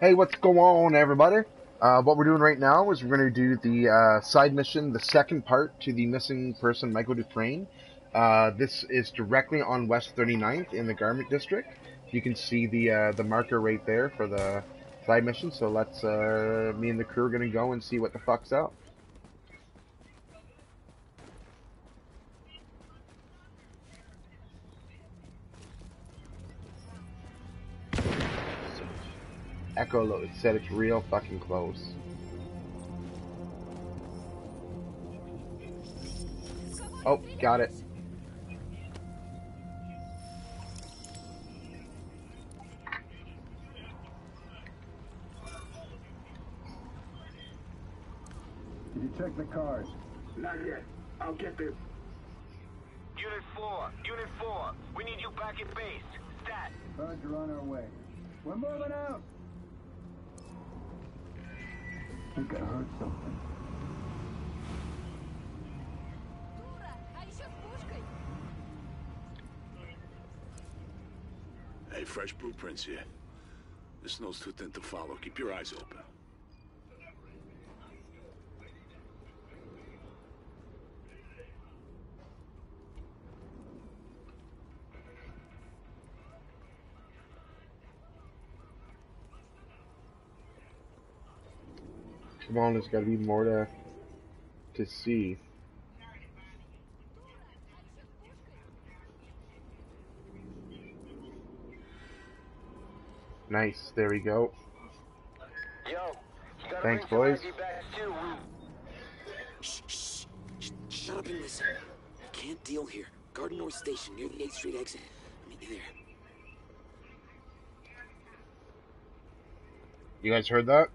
Hey, what's going on, everybody? Uh, what we're doing right now is we're going to do the uh, side mission, the second part to the missing person, Michael Dufrane. Uh, this is directly on West 39th in the Garment District. You can see the uh, the marker right there for the side mission. So let's uh, me and the crew are going to go and see what the fuck's up. Echo load said it's real fucking close. Oh, got it. Did you check the cars? Not yet. I'll get there. Unit 4, Unit 4, we need you back at base. Stat. Roger, on our way. We're moving out! Think I heard something. Hey, fresh blueprints here. The snow's too thin to follow. Keep your eyes open. Come on, there's got to be more to to see. Nice, there we go. Yo, Thanks, boys. Shh, shh, shh, shut up and listen. Can't deal here. Garden North Station, near the 8th Street exit. I'll meet you there. You guys heard that?